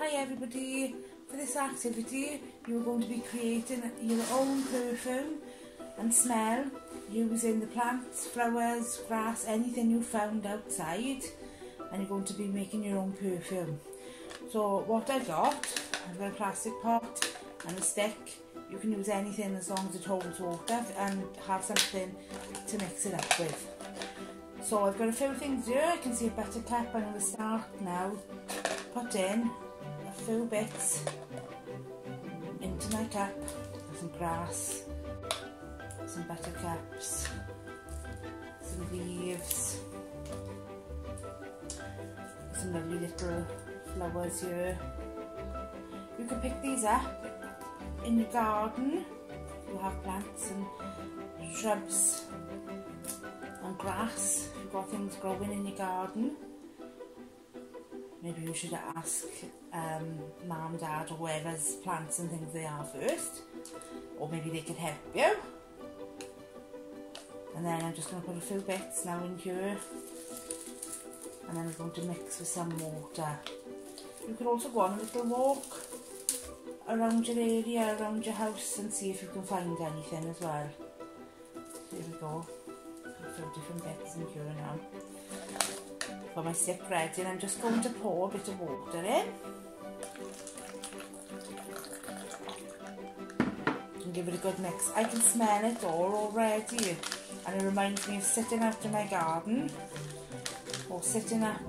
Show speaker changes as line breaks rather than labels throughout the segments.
Hi everybody, for this activity you're going to be creating your own perfume and smell using the plants, flowers, grass, anything you found outside and you're going to be making your own perfume. So what I've got, I've got a plastic pot and a stick. You can use anything as long as it holds water and have something to mix it up with. So I've got a few things here. I can see a buttercup. I'm going to start now. Put in a few bits into my cup, some grass, some buttercups, some leaves, some lovely little flowers here. You can pick these up in your garden, you have plants and shrubs and grass, you've got things growing in your garden maybe you should ask um, mum, dad or whoever's plants and things they are first. Or maybe they could help you. And then I'm just going to put a few bits now in here. And then I'm going to mix with some water. You could also go on a little walk around your area, around your house and see if you can find anything as well. Here we go few different bits in here now. Got my stick ready and I'm just going to pour a bit of water in. And give it a good mix. I can smell it all already. And it reminds me of sitting out in my garden. Or sitting up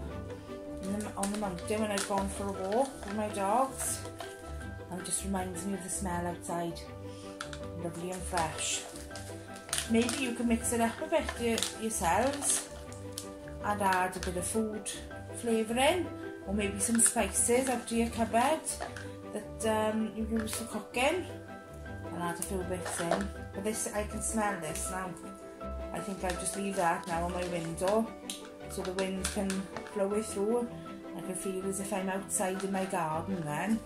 the, on the mountain when I've gone for a walk with my dogs. And it just reminds me of the smell outside. Lovely and fresh maybe you can mix it up a bit yourselves. And add a bit of food flavouring or maybe some spices out of your cupboard that um, you use for cooking. And add a few bits in. But this I can smell this now. I think I'll just leave that now on my window so the wind can blow it through. I can feel as if I'm outside in my garden then.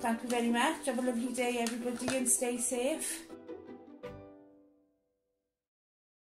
Thank you very much. Have a lovely day everybody and stay safe.